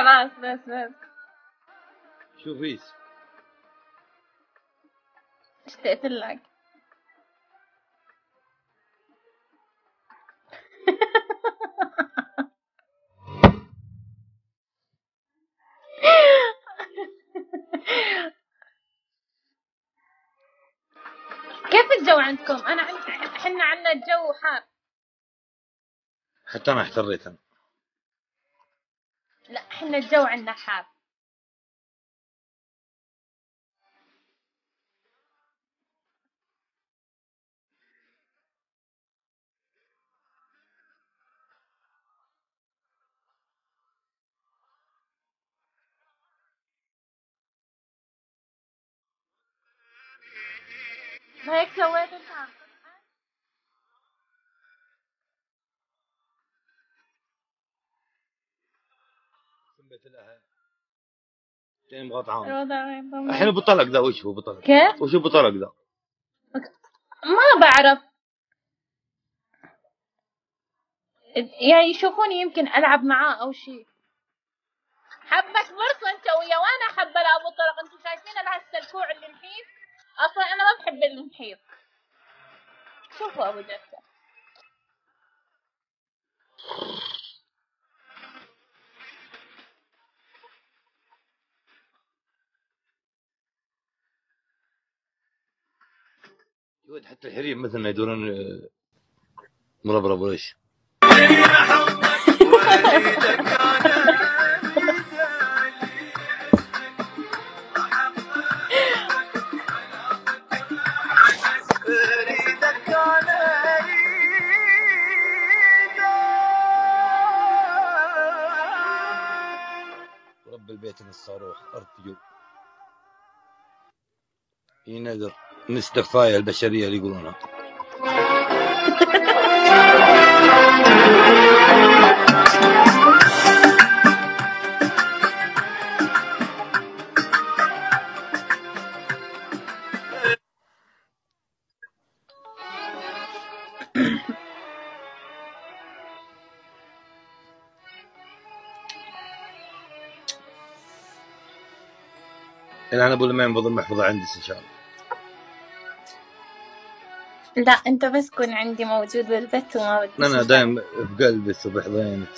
خلاص بس بس شوفيش اشتقت لك. كيف الجو عندكم؟ أنا عند حنا عندنا الجو حار. حتى أنا احتريت أنا. لا حنا الجو عندنا حار. ما هيك سويت انت سميت لها جاي مقاطعون الوضع غير ضمني. الحين أبو طلق ذا وش هو أبو طلق؟ كيف؟ وش أبو طلق ذا؟ ما بعرف يعني يشوفوني يمكن ألعب معاه أو شيء حبك فرصة أنت ويا وأنا حبة لأبو طارق أنتوا شايفين هالسلكوع اللي نحيف أصلا أنا ما بحب النحيف شوفوا أبو جدة يود حتى الحريم مثلنا يدورون آه، مربرب وليش رب البيت من الصاروخ ارتجو ينذر من استخفايا البشرية اللي يقولونها الان ابو لمين بظل محفوظه عندي إن شاء الله. لا أنت بس كن عندي موجود بالبيت وما بدي أنا. دايم في قلبي الصبح ضينت